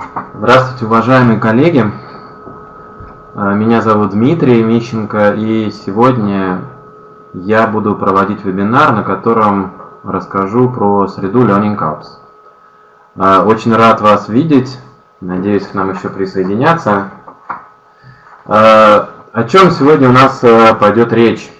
Здравствуйте, уважаемые коллеги! А, меня зовут Дмитрий Мищенко, и сегодня я буду проводить вебинар, на котором расскажу про среду Learning Cups. А, очень рад вас видеть, надеюсь, к нам еще присоединятся. А, о чем сегодня у нас пойдет речь?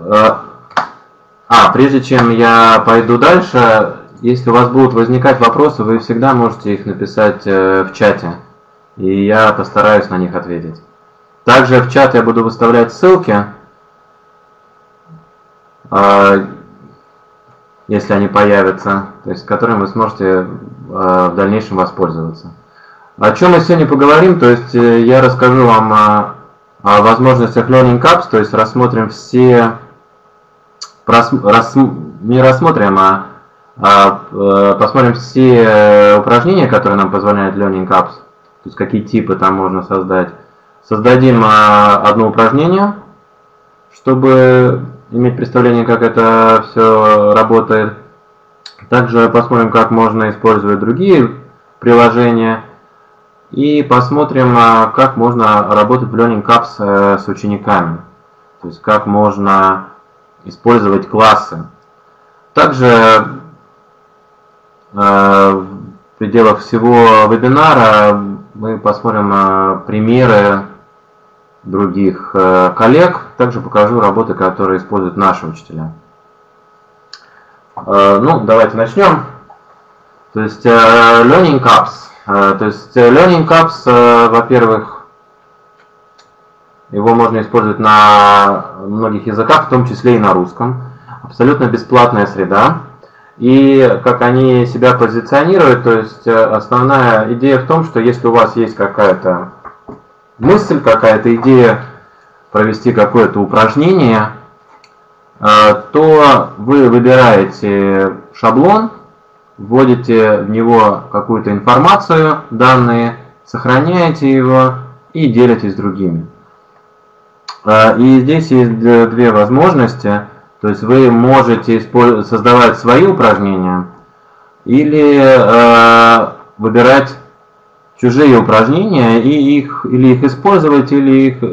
А, прежде чем я пойду дальше, если у вас будут возникать вопросы, вы всегда можете их написать э, в чате, и я постараюсь на них ответить. Также в чат я буду выставлять ссылки, э, если они появятся, то есть которыми вы сможете э, в дальнейшем воспользоваться. О чем мы сегодня поговорим, то есть я расскажу вам о, о возможностях Learning Cups, то есть рассмотрим все, прос, рас, не рассмотрим, а посмотрим все э, упражнения, которые нам позволяют Learning Apps, то есть какие типы там можно создать. Создадим а, одно упражнение, чтобы иметь представление, как это все работает. Также посмотрим, как можно использовать другие приложения. И посмотрим, а, как можно работать в Learning Apps э, с учениками. То есть, как можно использовать классы. Также Э, в пределах всего вебинара мы посмотрим э, примеры других э, коллег. Также покажу работы, которые используют наши учителя. Ну, давайте начнем. То есть Learning Cups. То есть Learning Cups, во-первых, его можно использовать на многих языках, в том числе и на русском. Абсолютно бесплатная среда. И как они себя позиционируют, то есть э, основная идея в том, что если у вас есть какая-то мысль, какая-то идея провести какое-то упражнение, э, то вы выбираете шаблон, вводите в него какую-то информацию, данные, сохраняете его и делитесь с другими. Э, и здесь есть две возможности – то есть вы можете создавать свои упражнения или э, выбирать чужие упражнения и их или их использовать, или их э,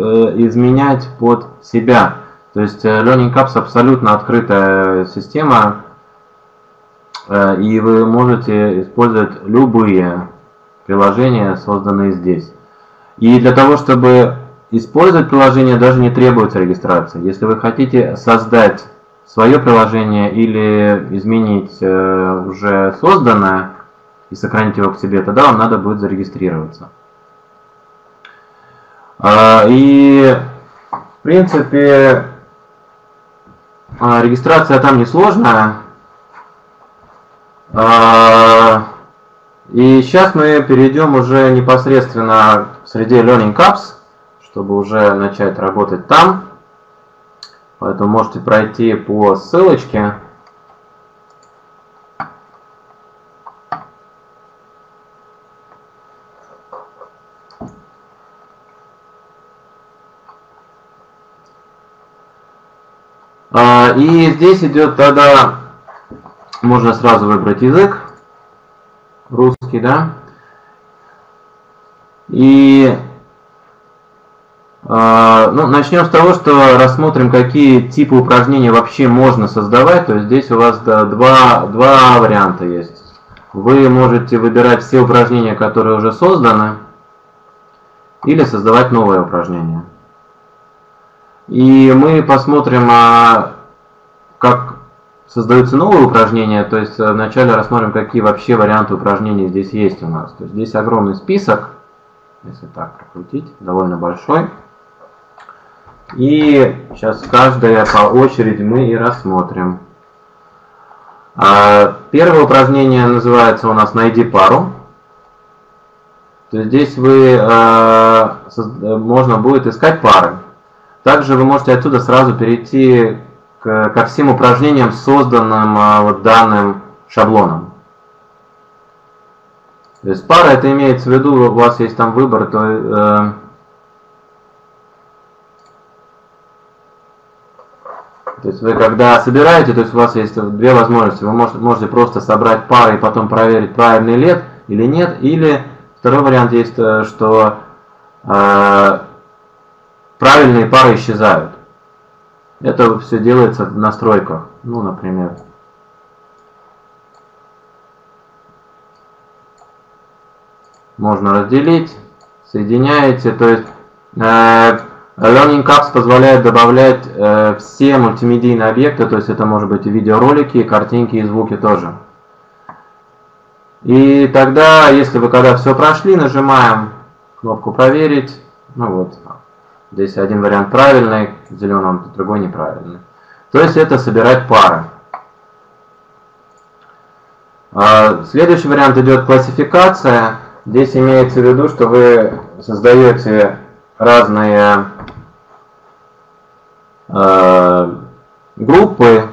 изменять под себя. То есть э, Learning Cups абсолютно открытая система, э, и вы можете использовать любые приложения, созданные здесь. И для того, чтобы использовать приложение, даже не требуется регистрация. Если вы хотите создать свое приложение или изменить э, уже созданное и сохранить его к себе, тогда вам надо будет зарегистрироваться. А, и в принципе а, регистрация там несложная. А, и сейчас мы перейдем уже непосредственно в среде Learning Cups, чтобы уже начать работать там. Поэтому можете пройти по ссылочке. А, и здесь идет тогда, можно сразу выбрать язык, русский, да. И ну, начнем с того, что рассмотрим, какие типы упражнений вообще можно создавать. То есть здесь у вас два, два варианта есть. Вы можете выбирать все упражнения, которые уже созданы, или создавать новые упражнения. И мы посмотрим, а, как создаются новые упражнения. То есть вначале рассмотрим, какие вообще варианты упражнений здесь есть у нас. То есть здесь огромный список, если так прокрутить, довольно большой. И сейчас каждое по очереди мы и рассмотрим. А, первое упражнение называется у нас «Найди пару». То есть здесь вы, а, можно будет искать пары. Также вы можете отсюда сразу перейти к, ко всем упражнениям, созданным а, вот данным шаблоном. То есть пара это имеется в виду, у вас есть там выбор, то э, То есть вы когда собираете, то есть у вас есть две возможности. Вы можете, можете просто собрать пары и потом проверить, правильный ли или нет. Или второй вариант есть, э, что э, правильные пары исчезают. Это все делается в настройках. Ну, например. Можно разделить, соединяете. То есть э, Learning Apps позволяет добавлять э, все мультимедийные объекты, то есть это может быть и видеоролики, и картинки, и звуки тоже. И тогда, если вы когда все прошли, нажимаем кнопку «Проверить». Ну вот, здесь один вариант правильный, в зеленом другой неправильный. То есть это собирать пары. А, следующий вариант идет классификация. Здесь имеется в виду, что вы создаете разные группы,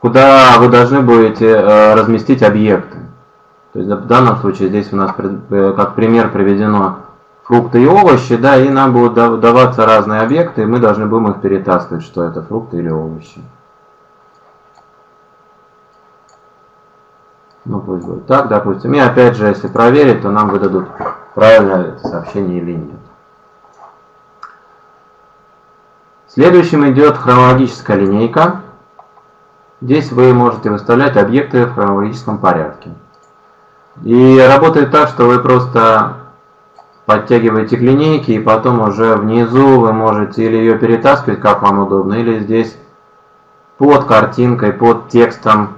куда вы должны будете э, разместить объекты. То есть в данном случае здесь у нас э, как пример приведено фрукты и овощи, да, и нам будут даваться разные объекты, и мы должны будем их перетаскивать, что это фрукты или овощи. Ну пусть будет так, допустим. И опять же, если проверить, то нам выдадут правильное сообщение или нет. Следующим идет хронологическая линейка. Здесь вы можете выставлять объекты в хронологическом порядке. И работает так, что вы просто подтягиваете к линейке, и потом уже внизу вы можете или ее перетаскивать, как вам удобно, или здесь под картинкой, под текстом,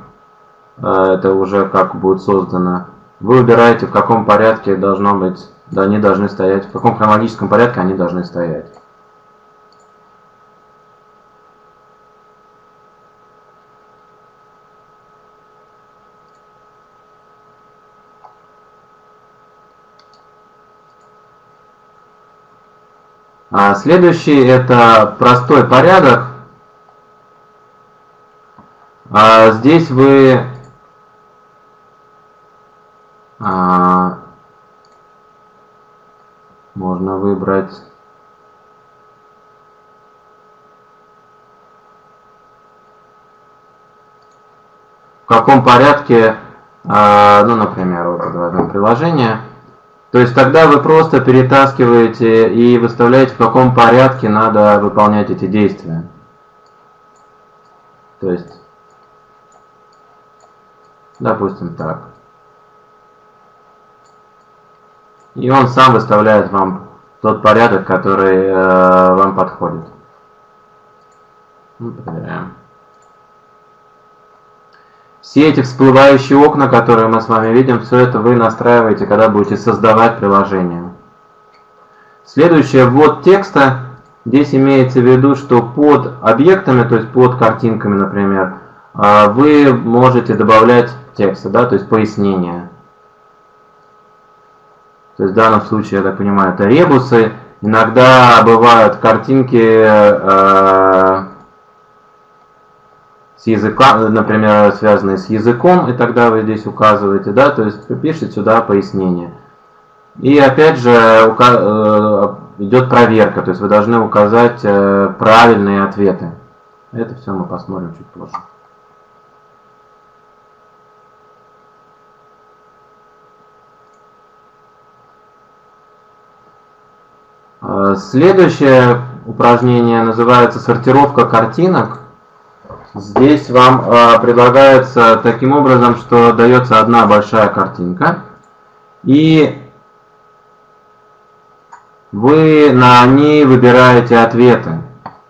э, это уже как будет создано. Вы выбираете, в каком порядке должно быть, да, они должны стоять, в каком хронологическом порядке они должны стоять. Следующий это простой порядок. А здесь вы а, можно выбрать в каком порядке, а, ну, например, вот возьмем приложение, то есть тогда вы просто перетаскиваете и выставляете, в каком порядке надо выполнять эти действия. То есть, допустим, так. И он сам выставляет вам тот порядок, который э, вам подходит. Ну, проверяем. Все эти всплывающие окна, которые мы с вами видим, все это вы настраиваете, когда будете создавать приложение. Следующее, ввод текста. Здесь имеется в виду, что под объектами, то есть под картинками, например, а, вы можете добавлять тексты, да, то есть пояснения. То есть в данном случае, я так понимаю, это ребусы. Иногда бывают картинки, э, с языка, например, связанные с языком, и тогда вы здесь указываете, да, то есть вы пишете сюда пояснение. И опять же э, идет проверка, то есть вы должны указать э, правильные ответы. Это все мы посмотрим чуть позже. Э, следующее упражнение называется сортировка картинок. Здесь вам э, предлагается таким образом, что дается одна большая картинка, и вы на ней выбираете ответы.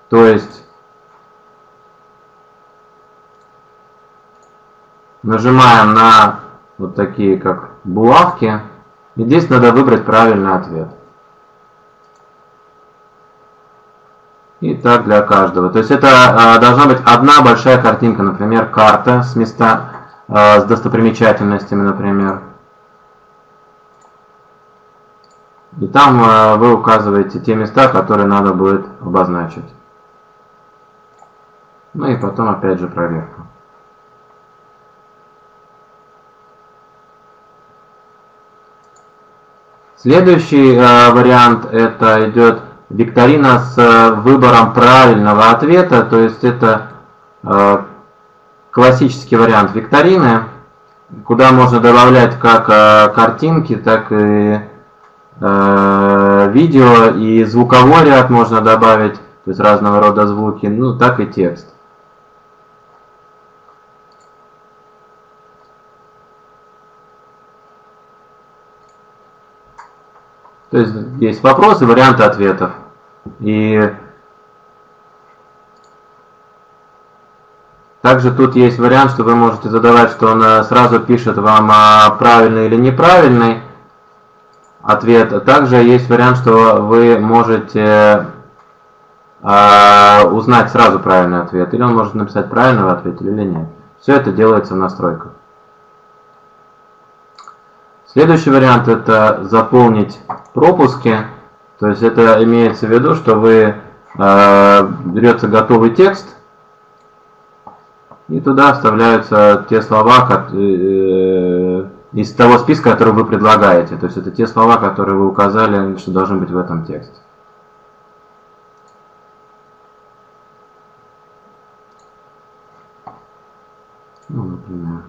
То есть нажимаем на вот такие как булавки, и здесь надо выбрать правильный ответ. И так для каждого. То есть это э, должна быть одна большая картинка, например, карта с места, э, с достопримечательностями, например. И там э, вы указываете те места, которые надо будет обозначить. Ну и потом опять же проверка. Следующий э, вариант это идет викторина с э, выбором правильного ответа, то есть это э, классический вариант викторины. куда можно добавлять как э, картинки, так и видео, и звуковой ряд можно добавить, то есть разного рода звуки, ну, так и текст. То есть есть вопросы, варианты ответов. И также тут есть вариант, что вы можете задавать, что он сразу пишет вам а, правильный или неправильный ответ. Также есть вариант, что вы можете э, узнать сразу правильный ответ. Или он может написать правильный ответ или нет. Все это делается в настройках. Следующий вариант это заполнить пропуски. То есть это имеется в виду, что вы э, берется готовый текст и туда вставляются те слова как, э, из того списка, который вы предлагаете. То есть это те слова, которые вы указали, что должны быть в этом тексте. Ну, например.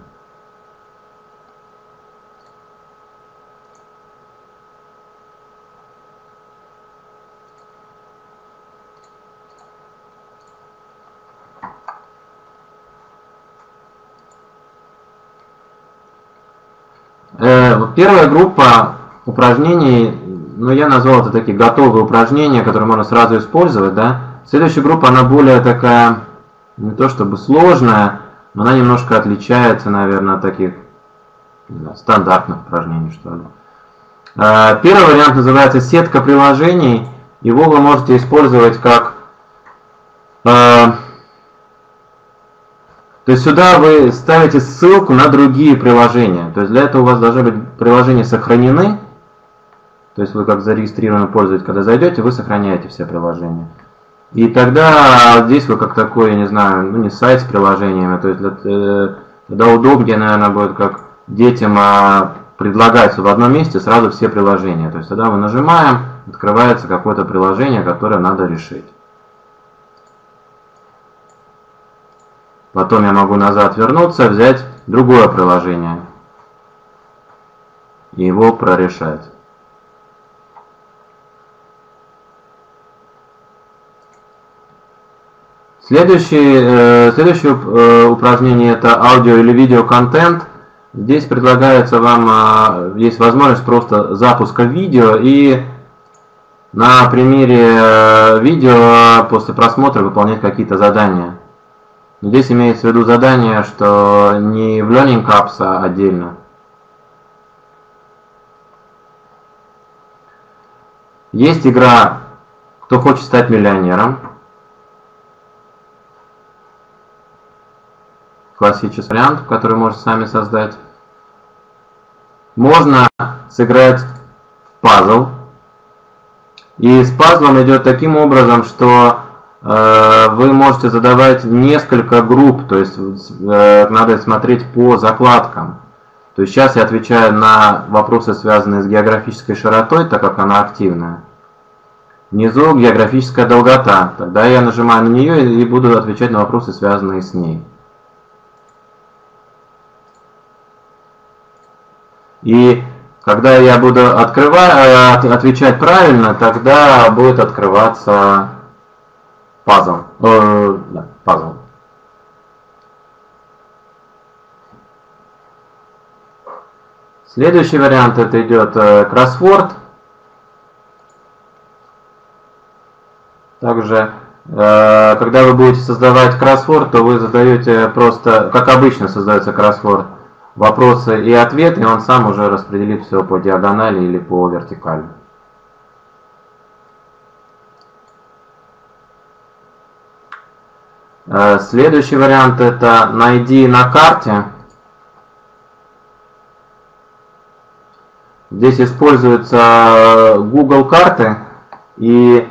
Э, первая группа упражнений, ну я назвал это такие готовые упражнения, которые можно сразу использовать, да. Следующая группа, она более такая, не то чтобы сложная, но она немножко отличается, наверное, от таких знаю, стандартных упражнений, что ли. Э, первый вариант называется сетка приложений. Его вы можете использовать как э, то есть сюда вы ставите ссылку на другие приложения. То есть для этого у вас должны быть приложения сохранены. То есть вы как зарегистрированный пользователь, когда зайдете, вы сохраняете все приложения. И тогда здесь вы как такой, я не знаю, ну не сайт с приложениями, то есть э, тогда удобнее, наверное, будет как детям а, предлагается в одном месте сразу все приложения. То есть тогда мы нажимаем, открывается какое-то приложение, которое надо решить. Потом я могу назад вернуться, взять другое приложение и его прорешать. Следующее, э, следующее э, упражнение это аудио или видео контент. Здесь предлагается вам, э, есть возможность просто запуска видео и на примере видео после просмотра выполнять какие-то задания. Здесь имеется в виду задание, что не в Learning Apps, а отдельно. Есть игра «Кто хочет стать миллионером». Классический вариант, который можете сами создать. Можно сыграть пазл. И с пазлом идет таким образом, что вы можете задавать несколько групп, то есть э, надо смотреть по закладкам. То есть сейчас я отвечаю на вопросы, связанные с географической широтой, так как она активная. Внизу географическая долгота. Тогда я нажимаю на нее и буду отвечать на вопросы, связанные с ней. И когда я буду открывать, э, отвечать правильно, тогда будет открываться пазл. Э, да, пазл. Следующий вариант это идет э, кроссворд. Также, э, когда вы будете создавать кроссворд, то вы задаете просто, как обычно создается кроссворд, вопросы и ответы, и он сам уже распределит все по диагонали или по вертикали. Э, следующий вариант это найди на карте. Здесь используются э, Google карты и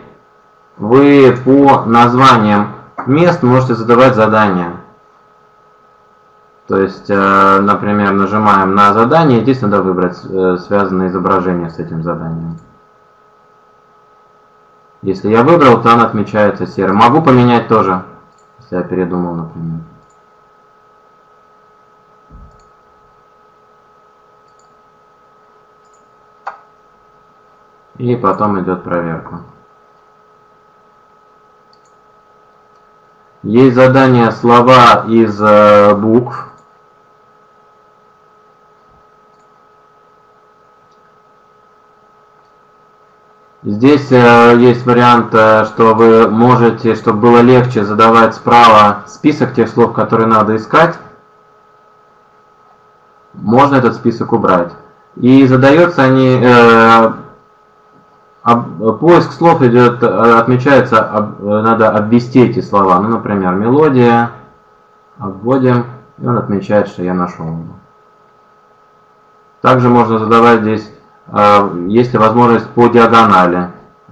вы по названиям мест можете задавать задания. То есть, э, например, нажимаем на задание, здесь надо выбрать связанное изображение с этим заданием. Если я выбрал, то он отмечается серым. Могу поменять тоже если я передумал, например. И потом идет проверка. Есть задание слова из э, букв. Здесь э, есть вариант, э, что вы можете, чтобы было легче, задавать справа список тех слов, которые надо искать. Можно этот список убрать. И задается они, э, об, поиск слов идет, отмечается, об, надо обвести эти слова. Ну, например, мелодия, обводим, и он отмечает, что я нашел. Также можно задавать здесь а, есть ли возможность по диагонали.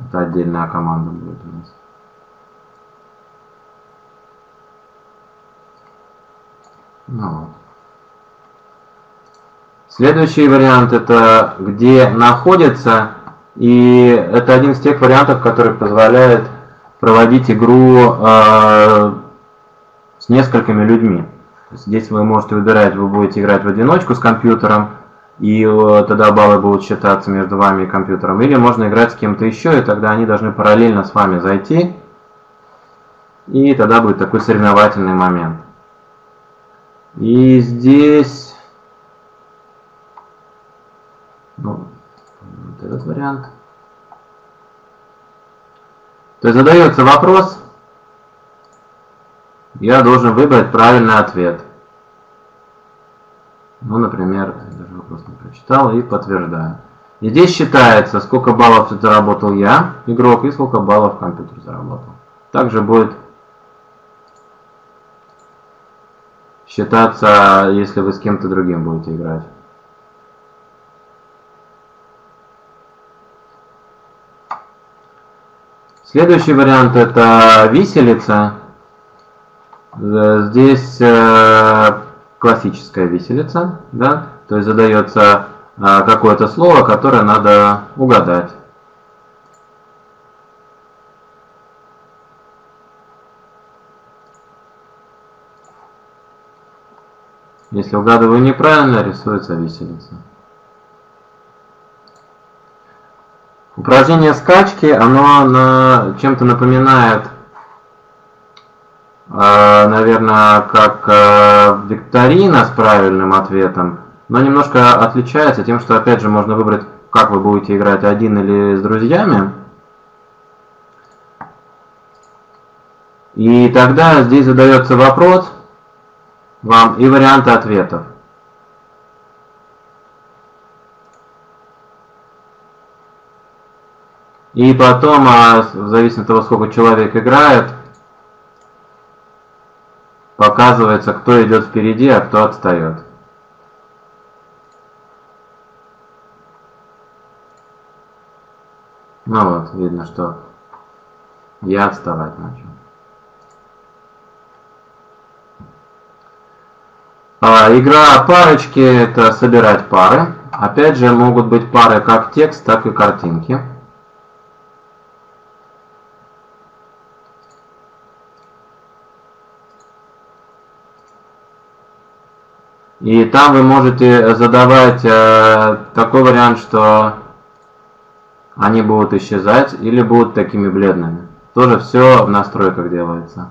Это отдельная команда будет у нас. Ну, вот. Следующий вариант это где находится. И это один из тех вариантов, который позволяет проводить игру э, с несколькими людьми. Здесь вы можете выбирать, вы будете играть в одиночку с компьютером, и э, тогда баллы будут считаться между вами и компьютером. Или можно играть с кем-то еще, и тогда они должны параллельно с вами зайти, и тогда будет такой соревновательный момент. И здесь... Ну, вот этот вариант. То есть задается вопрос, я должен выбрать правильный ответ. Ну, например, прочитал и подтверждаю. И здесь считается, сколько баллов заработал я, игрок, и сколько баллов компьютер заработал. Также будет считаться, если вы с кем-то другим будете играть. Следующий вариант это виселица. Здесь э, классическая виселица, да, то есть задается а, какое-то слово, которое надо угадать. Если угадываю неправильно, рисуется виселица. Упражнение скачки, оно на, чем-то напоминает Э, наверное, как э, викторина с правильным ответом, но немножко отличается тем, что опять же можно выбрать, как вы будете играть один или с друзьями. И тогда здесь задается вопрос вам и варианты ответов. И потом, а, в зависимости от того, сколько человек играет, показывается, кто идет впереди, а кто отстает. Ну вот, видно, что я отставать начал. А, игра парочки – это собирать пары. Опять же, могут быть пары как текст, так и картинки. И там вы можете задавать э, такой вариант, что они будут исчезать или будут такими бледными. Тоже все в настройках делается.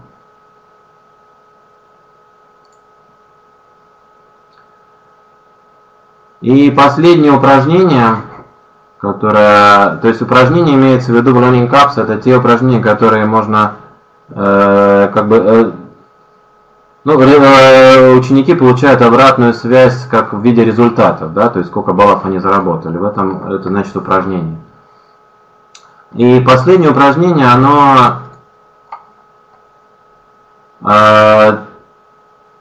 И последнее упражнение, которое, то есть упражнение имеется в виду Learning Cups, это те упражнения, которые можно э, как бы э, ну, э, ученики получают обратную связь как в виде результатов, да, то есть сколько баллов они заработали. В этом это значит упражнение. И последнее упражнение, оно э,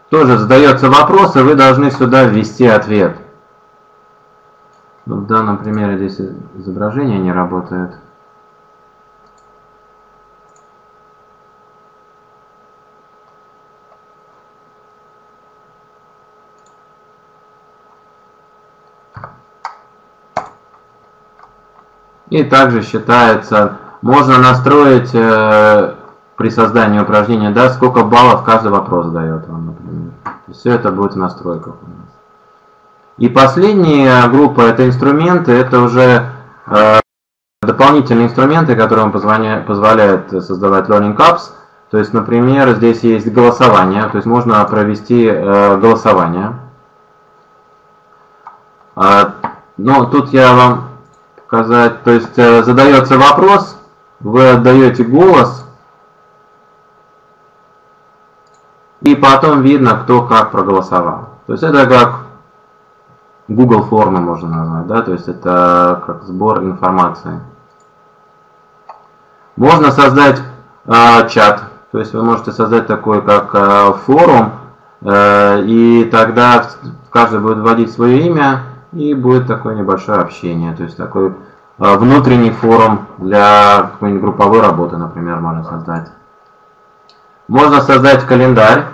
тоже задается вопрос, и вы должны сюда ввести ответ. В данном примере здесь изображение не работает. И также считается, можно настроить э, при создании упражнения, да, сколько баллов каждый вопрос дает вам, например. Все это будет в настройках у нас. И последняя группа это инструменты, это уже э, дополнительные инструменты, которые вам позволяют создавать Learning Apps. То есть, например, здесь есть голосование, то есть можно провести э, голосование. А, но тут я вам показать, то есть э, задается вопрос, вы отдаете голос, и потом видно, кто как проголосовал. То есть это как Google формы можно назвать, да, то есть это как сбор информации. Можно создать э, чат, то есть вы можете создать такой как э, форум, э, и тогда каждый будет вводить свое имя, и будет такое небольшое общение, то есть такой э, внутренний форум для какой-нибудь групповой работы, например, можно создать. Можно создать календарь,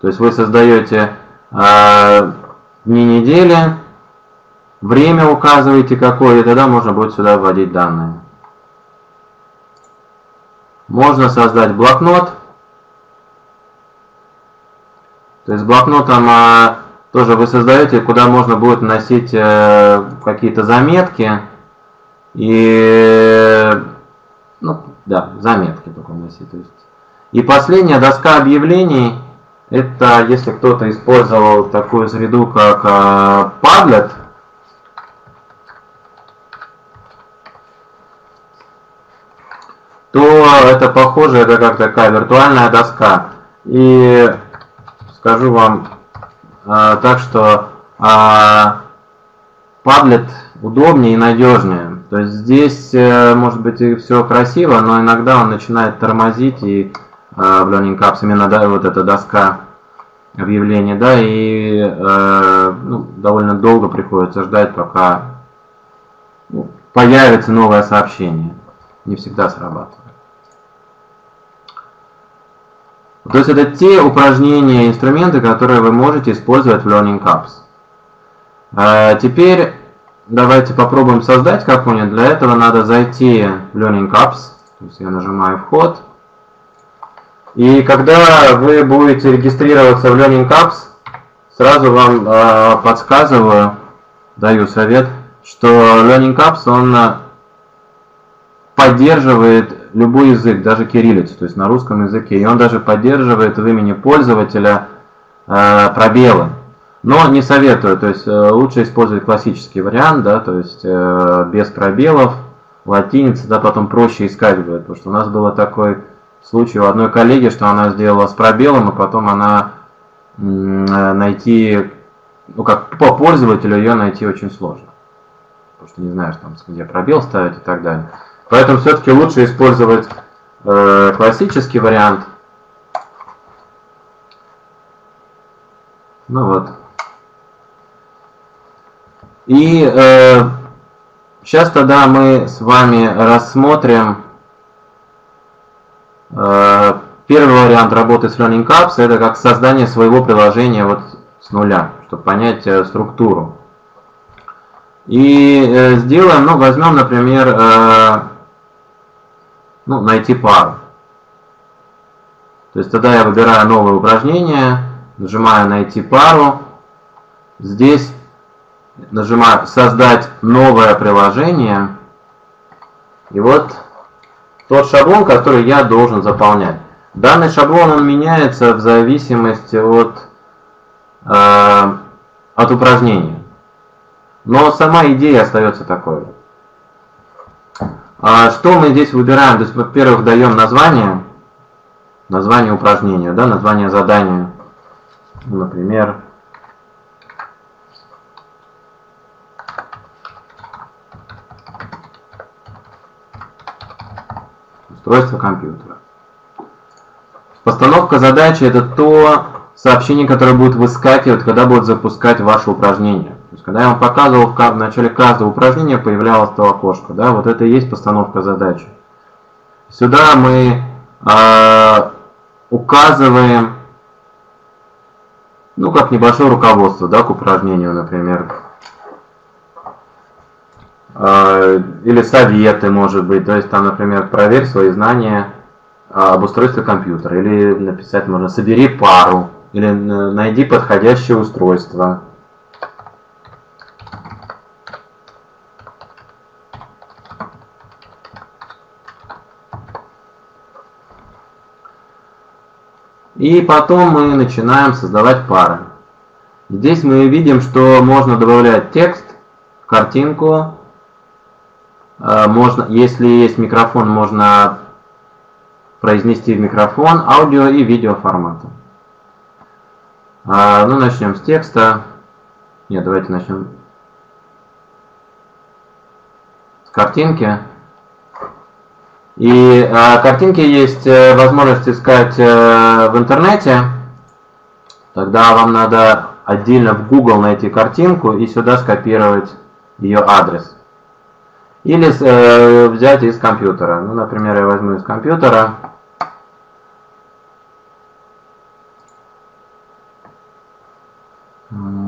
То есть вы создаете э, дни недели, время указываете какое, и тогда можно будет сюда вводить данные. Можно создать блокнот. То есть блокнотом э, тоже вы создаете, куда можно будет носить э, какие-то заметки. И, ну, да, заметки только носить. То есть. И последняя доска объявлений – это если кто-то использовал такую среду, как э, Padlet, то это похоже, это как такая виртуальная доска. И скажу вам э, так, что э, Padlet удобнее и надежнее. То есть здесь э, может быть и все красиво, но иногда он начинает тормозить и Э, в Learning Apps, именно да, вот эта доска объявлений, да, и э, ну, довольно долго приходится ждать, пока ну, появится новое сообщение. Не всегда срабатывает. То есть это те упражнения, инструменты, которые вы можете использовать в Learning Apps. Э, теперь давайте попробуем создать какой-нибудь. Для этого надо зайти в Learning Apps. То есть я нажимаю «Вход». И когда вы будете регистрироваться в Learning Apps, сразу вам э, подсказываю, даю совет, что Learning Apps, он а, поддерживает любой язык, даже кириллицу, то есть на русском языке. И он даже поддерживает в имени пользователя э, пробелы. Но не советую, то есть э, лучше использовать классический вариант, да, то есть э, без пробелов, латиница, да, потом проще искать будет, потому что у нас было такой случай у одной коллеги, что она сделала с пробелом, и потом она э, найти, ну как по пользователю ее найти очень сложно. Потому что не знаешь, там, где пробел ставить и так далее. Поэтому все-таки лучше использовать э, классический вариант. Ну вот. И э, сейчас тогда мы с вами рассмотрим Э, первый вариант работы с Learning Apps это как создание своего приложения вот с нуля, чтобы понять э, структуру. И э, сделаем, ну, возьмем, например, ну, найти пару. То есть тогда я выбираю новое упражнение, нажимаю найти пару. Здесь нажимаю создать новое приложение. И вот тот шаблон, который я должен заполнять. Данный шаблон он меняется в зависимости от, э, от упражнения. Но сама идея остается такой А что мы здесь выбираем? То есть, во-первых, даем название, название упражнения, да, название задания. Например, устройства компьютера. Постановка задачи это то сообщение, которое будет выскакивать, когда будет запускать ваше упражнение. Когда я вам показывал в начале каждого упражнения появлялось то окошко. Да, вот это и есть постановка задачи. Сюда мы э, указываем, ну как небольшое руководство да, к упражнению, например. А, или советы, может быть, то есть там, например, проверь свои знания а, об устройстве компьютера, или написать можно собери пару, или найди подходящее устройство. И потом мы начинаем создавать пары. Здесь мы видим, что можно добавлять текст, картинку. Э, можно, если есть микрофон, можно произнести в микрофон аудио и видео формата. А, ну, начнем с текста. Нет, давайте начнем с картинки. И э, картинки есть э, возможность искать э, в интернете. Тогда вам надо отдельно в Google найти картинку и сюда скопировать ее адрес. Или э, взять из компьютера. Ну, например, я возьму из компьютера. Ну,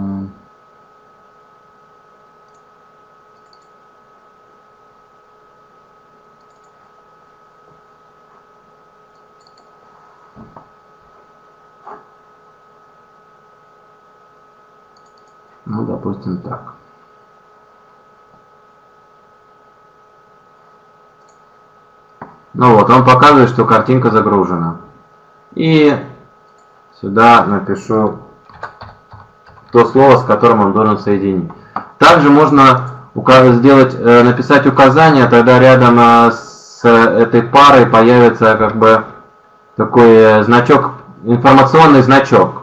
допустим, так. Ну вот, он показывает, что картинка загружена. И сюда напишу то слово, с которым он должен соединить. Также можно сделать, э, написать указание, тогда рядом э, с этой парой появится как бы такой э, значок, информационный значок.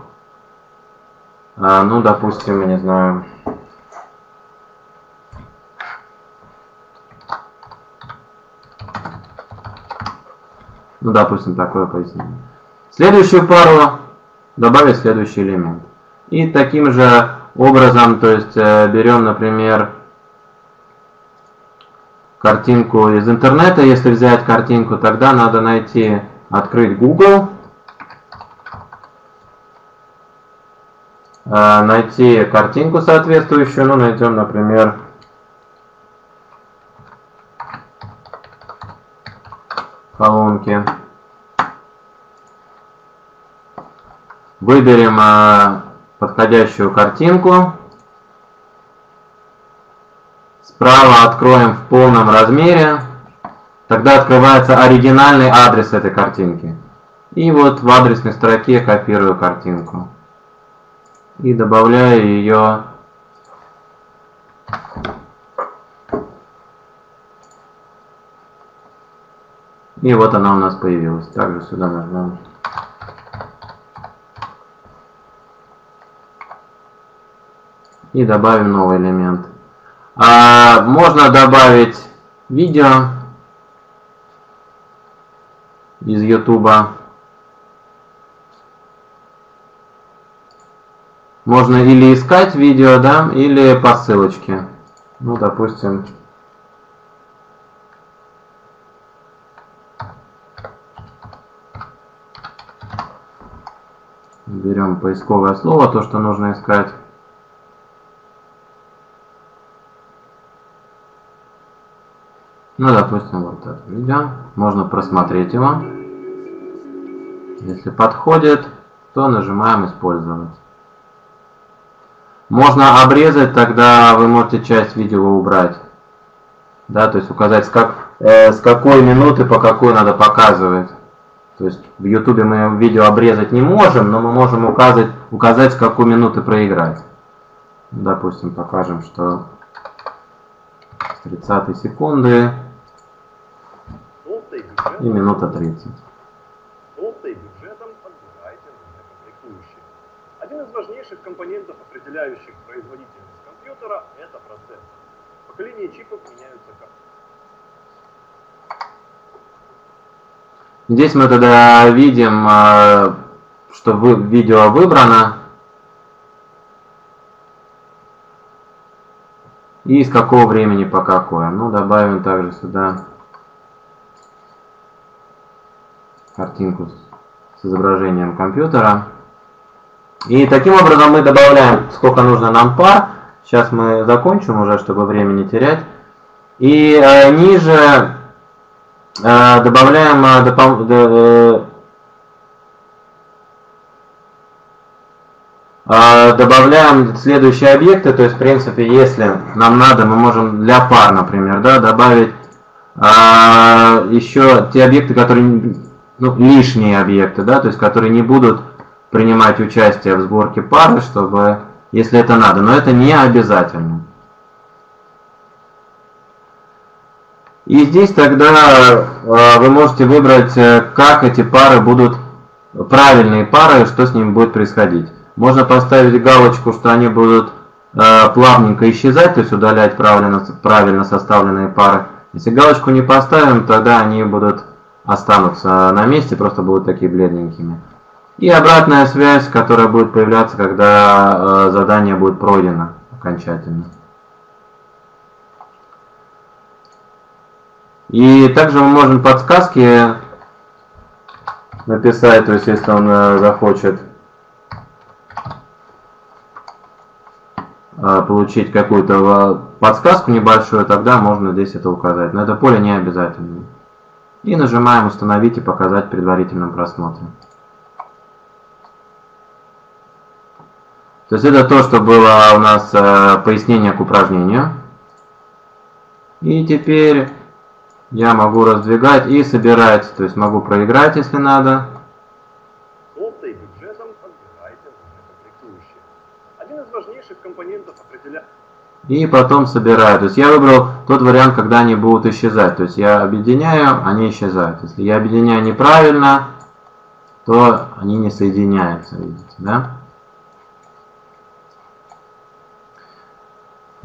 А, ну, допустим, я не знаю. Ну, допустим, такое пояснение. Следующую пару добавить следующий элемент. И таким же образом, то есть э, берем, например, картинку из интернета. Если взять картинку, тогда надо найти, открыть Google найти картинку соответствующую, ну, найдем, например, колонки. Выберем э, подходящую картинку. Справа откроем в полном размере. Тогда открывается оригинальный адрес этой картинки. И вот в адресной строке копирую картинку и добавляю ее и вот она у нас появилась. Также сюда нажмем и добавим новый элемент. А, можно добавить видео из YouTube Можно или искать видео, да, или по ссылочке. Ну, допустим, берем поисковое слово, то, что нужно искать. Ну, допустим, вот это видео. Можно просмотреть его. Если подходит, то нажимаем «Использовать». Можно обрезать, тогда вы можете часть видео убрать. Да, то есть указать, с, как, э, с какой минуты по какой надо показывать. То есть в YouTube мы видео обрезать не можем, но мы можем указать, указать с какой минуты проиграть. Допустим, покажем, что с 30 секунды и минута 30. Один из важнейших компонентов, определяющих производительность компьютера, это процесс. Поколения чипов меняются как Здесь мы тогда видим, а, что видео выбрано. И с какого времени по какое. Ну, добавим также сюда картинку с изображением компьютера. И таким образом мы добавляем, сколько нужно нам пар. Сейчас мы закончим уже, чтобы время не терять. И э, ниже э, добавляем э, допол э, э, добавляем следующие объекты, то есть в принципе, если нам надо, мы можем для пар, например, да, добавить э, еще те объекты, которые ну, лишние объекты, да, то есть которые не будут принимать участие в сборке пары, чтобы, если это надо, но это не обязательно. И здесь тогда э, вы можете выбрать, э, как эти пары будут, правильные пары, что с ними будет происходить. Можно поставить галочку, что они будут э, плавненько исчезать, то есть удалять правильно, правильно составленные пары. Если галочку не поставим, тогда они будут останутся на месте, просто будут такие бледненькими. И обратная связь, которая будет появляться, когда задание будет пройдено окончательно. И также мы можем подсказки написать, то есть если он э, захочет э, получить какую-то э, подсказку небольшую, тогда можно здесь это указать. Но это поле не обязательно. И нажимаем «Установить и показать в предварительном просмотре». То есть это то, что было у нас пояснение к упражнению. И теперь я могу раздвигать и собирать, то есть могу проиграть, если надо. И потом собираю. То есть я выбрал тот вариант, когда они будут исчезать. То есть я объединяю, они исчезают. Если я объединяю неправильно, то они не соединяются, видите, да?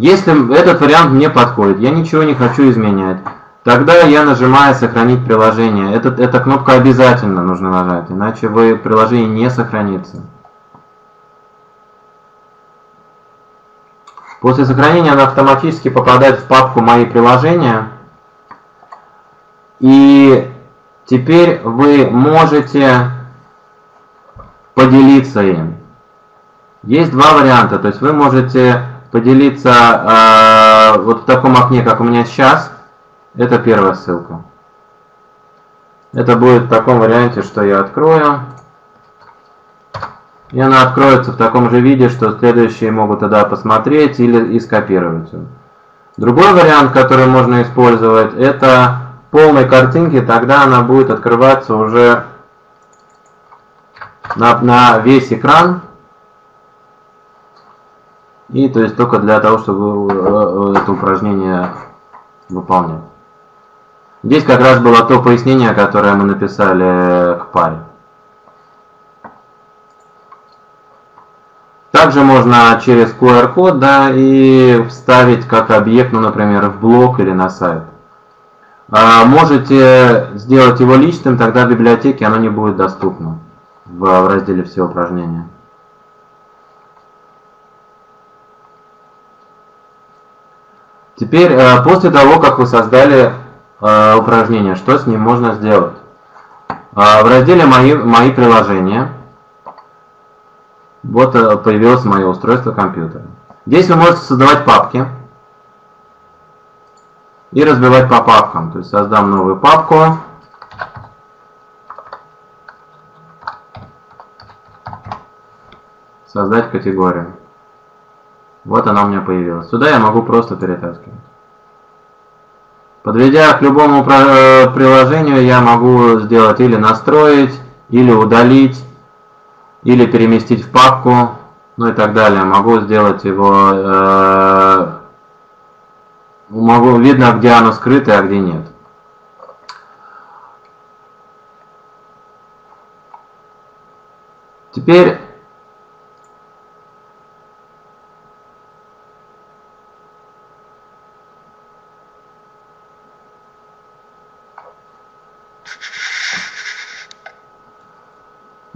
Если этот вариант мне подходит, я ничего не хочу изменять. Тогда я нажимаю «Сохранить приложение». Это, эта кнопка обязательно нужно нажать, иначе вы, приложение не сохранится. После сохранения оно автоматически попадает в папку «Мои приложения». И теперь вы можете поделиться им. Есть два варианта. То есть вы можете поделиться э, вот в таком окне, как у меня сейчас – это первая ссылка. Это будет в таком варианте, что я открою. И она откроется в таком же виде, что следующие могут тогда посмотреть или и скопировать. Другой вариант, который можно использовать, это полной картинки, тогда она будет открываться уже на, на весь экран. И то есть только для того, чтобы э, э, это упражнение выполнять. Здесь как раз было то пояснение, которое мы написали к паре. Также можно через QR-код да, и вставить как объект, ну, например, в блог или на сайт. А можете сделать его личным, тогда в библиотеке оно не будет доступно в, в разделе «Все упражнения». Теперь, э, после того, как вы создали э, упражнение, что с ним можно сделать. Э, в разделе «Мои, «Мои приложения» вот э, появилось мое устройство компьютера. Здесь вы можете создавать папки и разбивать по папкам. То есть создам новую папку. Создать категорию. Вот она у меня появилась. Сюда я могу просто перетаскивать. Подведя к любому э, приложению, я могу сделать или настроить, или удалить, или переместить в папку, ну и так далее. Могу сделать его, э, могу видно, где оно скрыто, а где нет. Теперь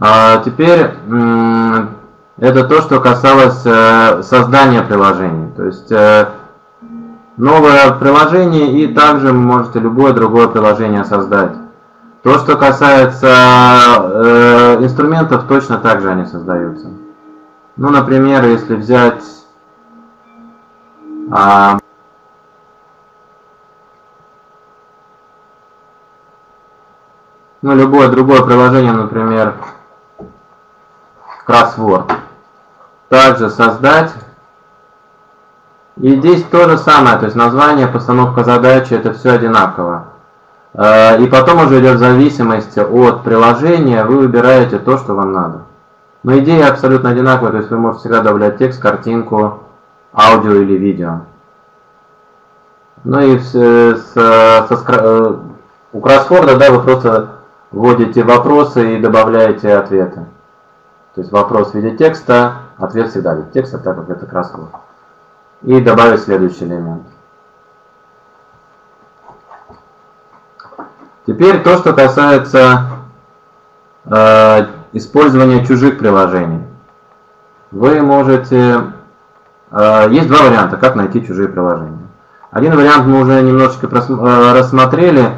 А теперь это то, что касалось э, создания приложений. То есть э, новое приложение и также можете любое другое приложение создать. То, что касается э, инструментов, точно так же они создаются. Ну, например, если взять а, ну, любое другое приложение, например, кроссворд. Также создать. И здесь то же самое, то есть название, постановка задачи, это все одинаково. Э, и потом уже идет зависимость от приложения, вы выбираете то, что вам надо. Но идея абсолютно одинаковая, то есть вы можете всегда добавлять текст, картинку, аудио или видео. Ну и с, с, со, э, у кроссворда да, вы просто вводите вопросы и добавляете ответы. То есть вопрос в виде текста, ответ всегда в виде текста, так как это кроссворд. И добавить следующий элемент. Теперь то, что касается э, использования чужих приложений. Вы можете... Э, есть два варианта, как найти чужие приложения. Один вариант мы уже немножечко э, рассмотрели.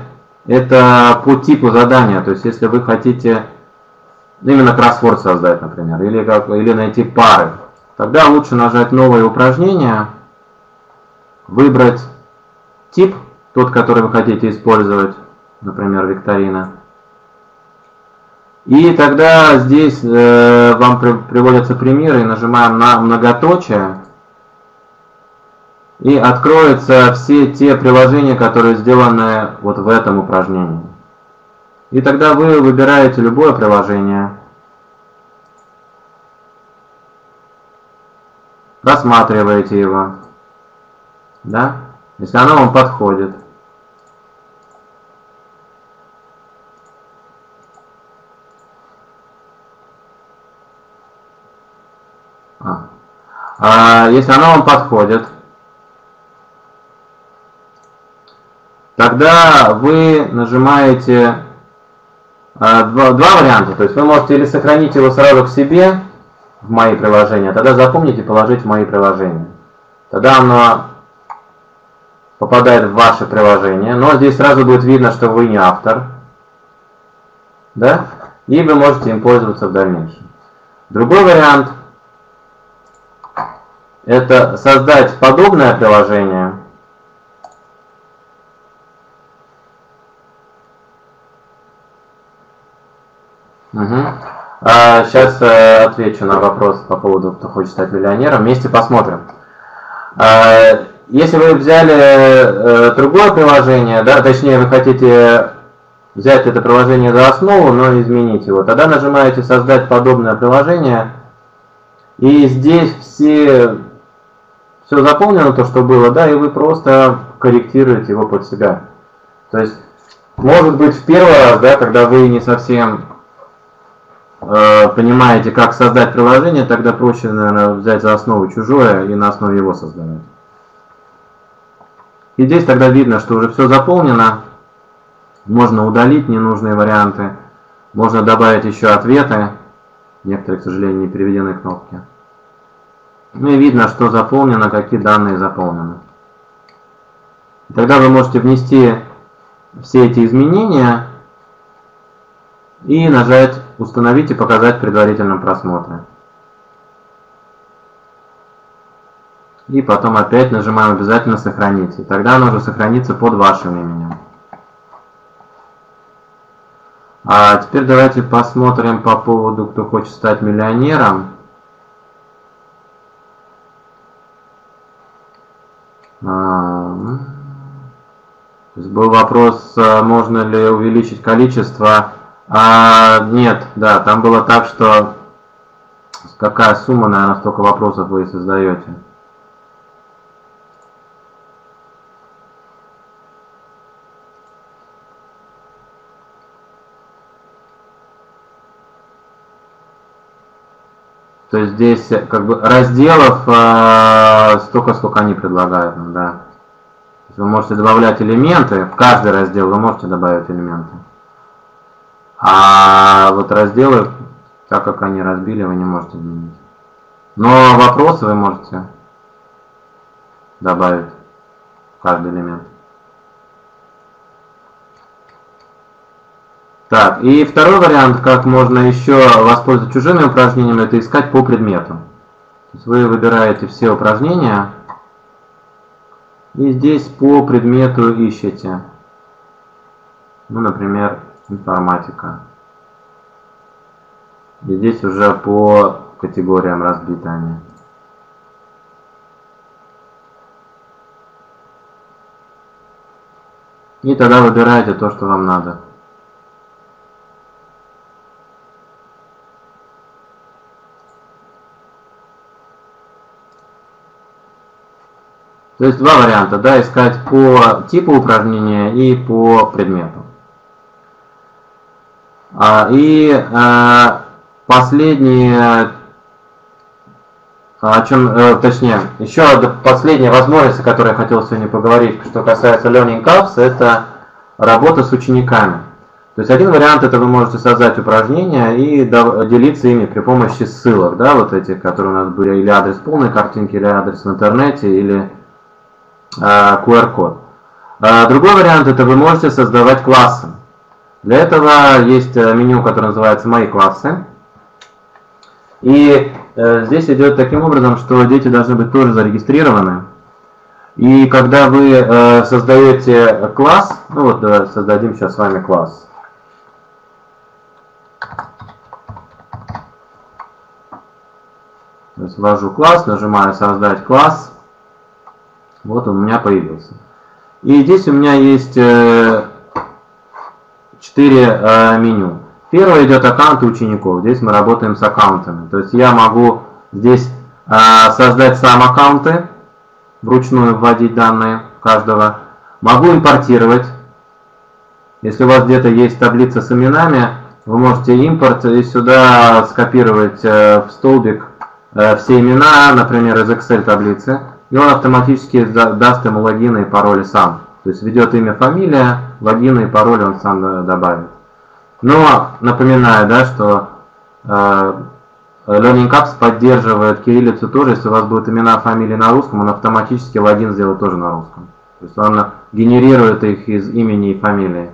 Это по типу задания. То есть, если вы хотите именно кроссворд создать, например, или, как, или найти пары, тогда лучше нажать «Новое упражнение», выбрать тип, тот, который вы хотите использовать, например, викторина. И тогда здесь э, вам при, приводятся примеры, нажимаем на многоточие, и откроются все те приложения, которые сделаны вот в этом упражнении. И тогда вы выбираете любое приложение, рассматриваете его, да, если оно вам подходит. А. А, если оно вам подходит, тогда вы нажимаете два, два варианта. То есть вы можете или сохранить его сразу к себе в мои приложения, тогда запомните положить в мои приложения. Тогда оно попадает в ваше приложение, но здесь сразу будет видно, что вы не автор. Да? И вы можете им пользоваться в дальнейшем. Другой вариант – это создать подобное приложение – Угу. А, сейчас э, отвечу на вопрос по поводу, кто хочет стать миллионером. Вместе посмотрим. А, если вы взяли э, другое приложение, да, точнее вы хотите взять это приложение за основу, но изменить его, тогда нажимаете «Создать подобное приложение», и здесь все, все заполнено, то, что было, да, и вы просто корректируете его под себя. То есть, может быть, в первый раз, да, когда вы не совсем понимаете, как создать приложение, тогда проще, наверное, взять за основу чужое и на основе его создавать. И здесь тогда видно, что уже все заполнено. Можно удалить ненужные варианты. Можно добавить еще ответы. Некоторые, к сожалению, не переведены кнопки. Ну и видно, что заполнено, какие данные заполнены. Тогда вы можете внести все эти изменения и нажать «Установить и показать в предварительном просмотре». И потом опять нажимаем обязательно «Сохранить». И тогда оно уже сохранится под вашим именем. А теперь давайте посмотрим по поводу, кто хочет стать миллионером. А, был вопрос, а можно ли увеличить количество а, нет, да, там было так, что какая сумма, наверное, столько вопросов вы создаете. То есть здесь как бы разделов э, столько, сколько они предлагают да. Вы можете добавлять элементы, в каждый раздел вы можете добавить элементы. А вот разделы, так как они разбили, вы не можете изменить. Но вопросы вы можете добавить в каждый элемент. Так, и второй вариант, как можно еще воспользоваться чужими упражнениями, это искать по предмету. То есть вы выбираете все упражнения и здесь по предмету ищете. Ну, например, информатика. И здесь уже по категориям разбиты они. И тогда выбираете то, что вам надо. То есть два варианта, да, искать по типу упражнения и по предмету. А, и а, последнее, о чем, э, точнее, еще последняя возможность, о которой я хотел сегодня поговорить, что касается Learning Cups, это работа с учениками. То есть один вариант это вы можете создать упражнения и делиться ими при помощи ссылок, да, вот этих, которые у нас были, или адрес полной картинки, или адрес в интернете, или QR-код. А, другой вариант это вы можете создавать классы. Для этого есть э, меню, которое называется «Мои классы». И э, здесь идет таким образом, что дети должны быть тоже зарегистрированы. И когда вы э, создаете класс, ну вот создадим сейчас с вами класс. Ввожу класс, нажимаю «Создать класс». Вот он у меня появился. И здесь у меня есть э, четыре э, меню. Первое идет аккаунты учеников. Здесь мы работаем с аккаунтами. То есть я могу здесь э, создать сам аккаунты, вручную вводить данные каждого. Могу импортировать. Если у вас где-то есть таблица с именами, вы можете импорт и сюда скопировать в столбик все имена, например, из Excel таблицы и он автоматически даст ему логины и пароли сам. То есть ведет имя, фамилия, логины и пароли он сам добавит. Но напоминаю, да, что э, Learning Apps поддерживает кириллицу тоже, если у вас будут имена, фамилии на русском, он автоматически логин сделает тоже на русском. То есть он генерирует их из имени и фамилии.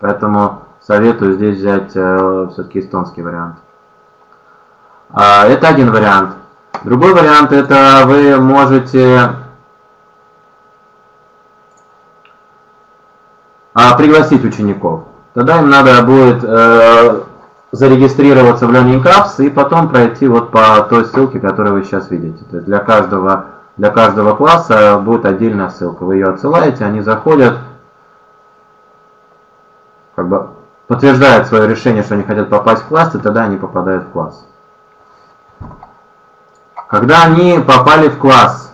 Поэтому советую здесь взять э, все-таки эстонский вариант. А, это один вариант. Другой вариант это вы можете а, пригласить учеников. Тогда им надо будет э, зарегистрироваться в Learning Apps и потом пройти вот по той ссылке, которую вы сейчас видите. То есть для каждого, для каждого класса будет отдельная ссылка. Вы ее отсылаете, они заходят, как бы подтверждают свое решение, что они хотят попасть в класс, и тогда они попадают в класс. Когда они попали в класс,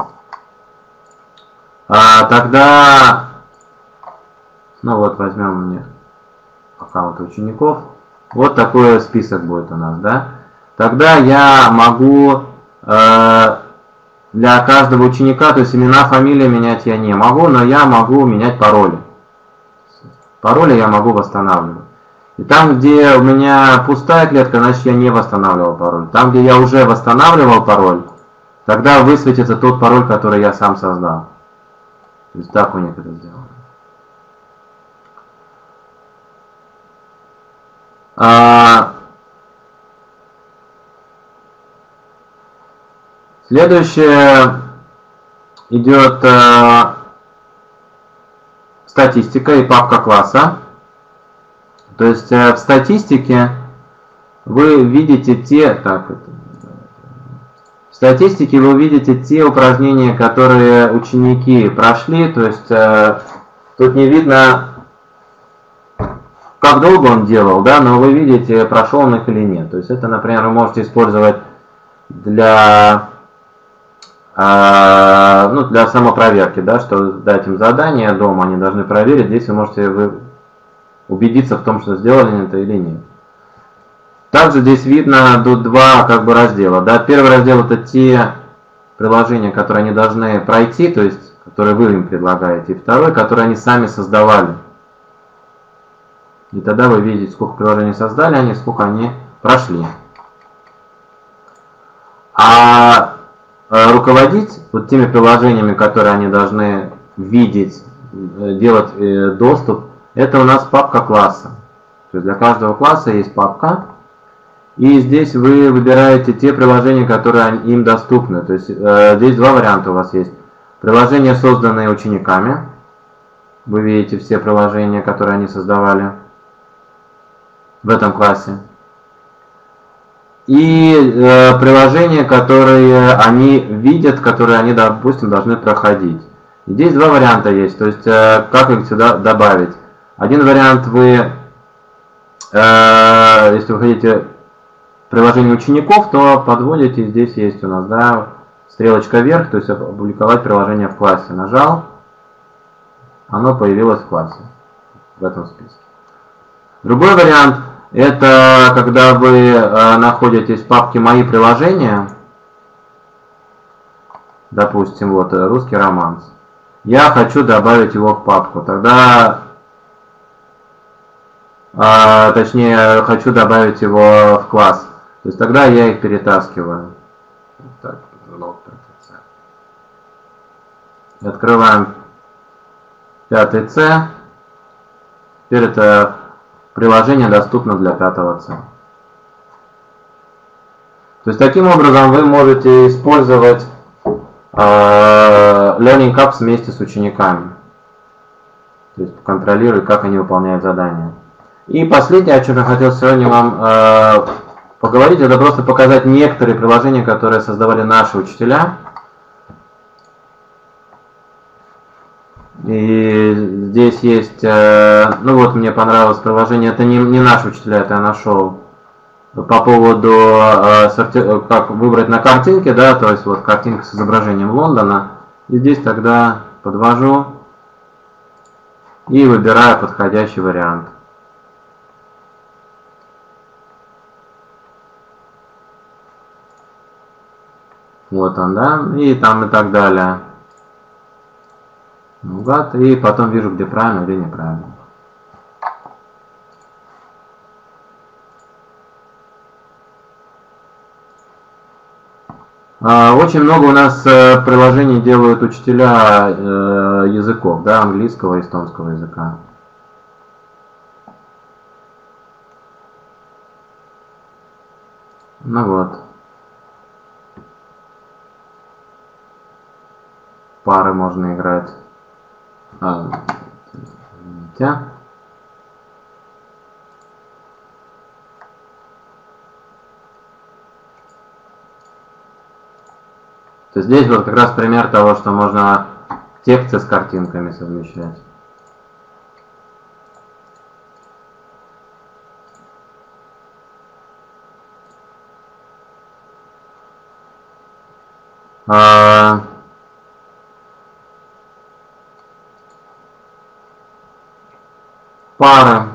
а, тогда, ну вот возьмем мне аккаунт учеников, вот такой список будет у нас, да. Тогда я могу э, для каждого ученика, то есть имена, фамилии менять я не могу, но я могу менять пароли. Пароли я могу восстанавливать. И там, где у меня пустая клетка, значит я не восстанавливал пароль. Там, где я уже восстанавливал пароль, тогда высветится тот пароль, который я сам создал. То есть так у них это сделано. А... Следующее идет э, статистика и папка класса. То есть э, в статистике вы видите те, так, в статистике вы увидите те упражнения, которые ученики прошли, то есть э, тут не видно, как долго он делал, да, но вы видите, прошел он их или нет. То есть это, например, вы можете использовать для, э, ну, для самопроверки, да, что дать им задание дома, они должны проверить. Здесь вы можете вы убедиться в том, что сделали это или нет. Также здесь видно тут два как бы раздела. Да? Первый раздел это те приложения, которые они должны пройти, то есть которые вы им предлагаете. И второй, который они сами создавали. И тогда вы видите, сколько приложений создали они, сколько они прошли. А э, руководить вот теми приложениями, которые они должны видеть, э, делать э, доступ, это у нас папка класса. То есть для каждого класса есть папка. И здесь вы выбираете те приложения, которые им доступны. То есть здесь два варианта у вас есть. Приложения, созданные учениками. Вы видите все приложения, которые они создавали в этом классе. И э, приложения, которые они видят, которые они, допустим, должны проходить. Здесь два варианта есть, то есть э, как их сюда добавить. Один вариант вы, э, если вы хотите приложение учеников, то подводите, здесь есть у нас, да, стрелочка вверх, то есть опубликовать приложение в классе. Нажал, оно появилось в классе, в этом списке. Другой вариант, это когда вы э, находитесь в папке «Мои приложения», допустим, вот русский романс. Я хочу добавить его в папку. Тогда, а, точнее, хочу добавить его в класс. То есть тогда я их перетаскиваю. Открываем пятый C. Теперь это приложение доступно для пятого C. То есть таким образом вы можете использовать э, Learning Apps вместе с учениками. То есть контролируй, как они выполняют задания. И последнее, о чем я хотел сегодня вам э, поговорить, это просто показать некоторые приложения, которые создавали наши учителя. И здесь есть, э, ну вот мне понравилось приложение, это не, не наш учителя, это я нашел по поводу э, как выбрать на картинке, да, то есть вот картинка с изображением Лондона. И здесь тогда подвожу и выбираю подходящий вариант. Вот он, да, и там и так далее. Наугад, и потом вижу, где правильно или неправильно. А, очень много у нас э, приложений делают учителя э, языков, да, английского эстонского языка. Ну вот. Пары можно играть. А, извините. То здесь вот как раз пример того, что можно тексты с картинками совмещать. А... Пара.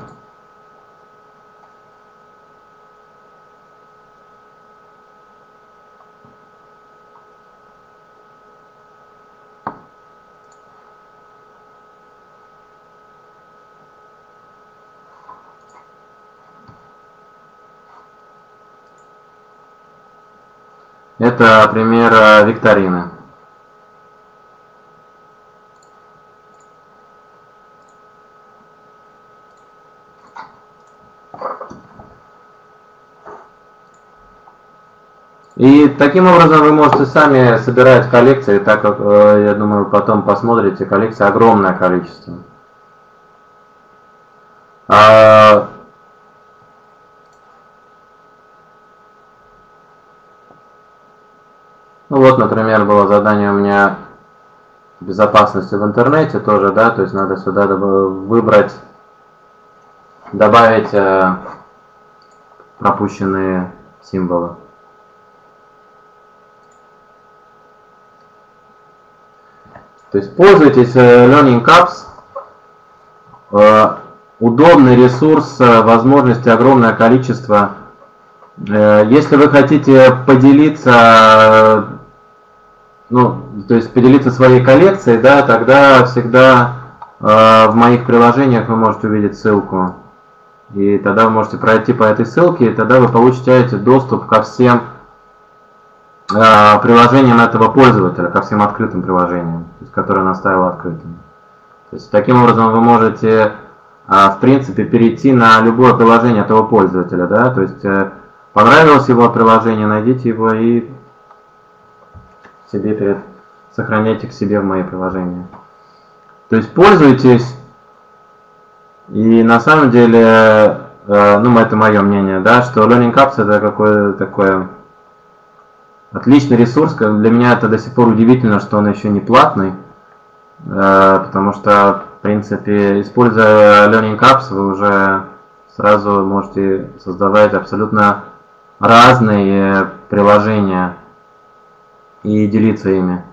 Это пример э, викторины. Таким образом вы можете сами собирать коллекции, так как, э, я думаю, потом посмотрите, коллекция огромное количество. А Ну вот, например, было задание у меня безопасности в интернете тоже, да, то есть надо сюда выбрать, добавить э, пропущенные символы. То есть пользуйтесь э, Learning Apps, э, удобный ресурс, э, возможностей огромное количество. Если вы хотите поделиться ну, то есть поделиться своей коллекцией, да, тогда всегда в моих приложениях вы можете увидеть ссылку. И тогда вы можете пройти по этой ссылке, и тогда вы получаете доступ ко всем э, приложениям этого пользователя, ко всем открытым приложениям, которые он оставил открытыми. То есть таким образом вы можете, э, в принципе, перейти на любое приложение этого пользователя, да, то есть э, понравилось его приложение, найдите его и себе перед, сохраняйте к себе в мои приложения. То есть пользуйтесь, и на самом деле, э, ну это мое мнение, да, что Learning Apps это какое такое отличный ресурс. Для меня это до сих пор удивительно, что он еще не платный. Э, потому что, в принципе, используя Learning Apps, вы уже сразу можете создавать абсолютно разные приложения и делиться ими.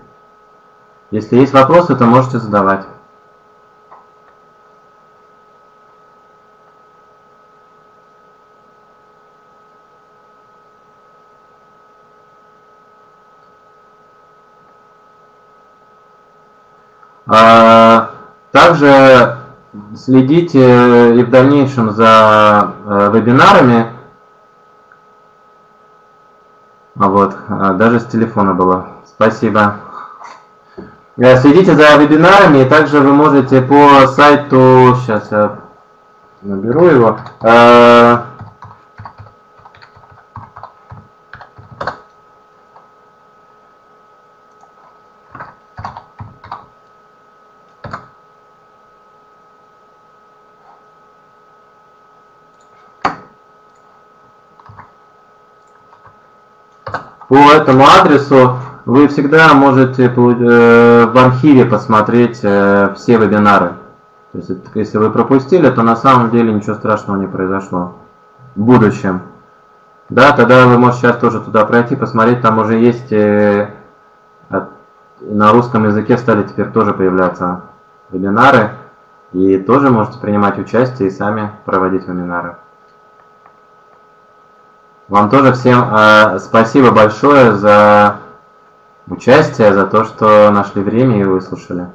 Если есть вопросы, то можете задавать. Также следите и в дальнейшем за э, вебинарами. А вот, а, даже с телефона было. Спасибо. Э, следите за вебинарами, и также вы можете по сайту, сейчас я наберу его, По этому адресу вы всегда можете э, в архиве посмотреть э, все вебинары. То есть, если вы пропустили, то на самом деле ничего страшного не произошло. В будущем. Да, тогда вы можете сейчас тоже туда пройти, посмотреть, там уже есть э, на русском языке стали теперь тоже появляться вебинары. И тоже можете принимать участие и сами проводить вебинары. Вам тоже всем э, спасибо большое за участие, за то, что нашли время и выслушали.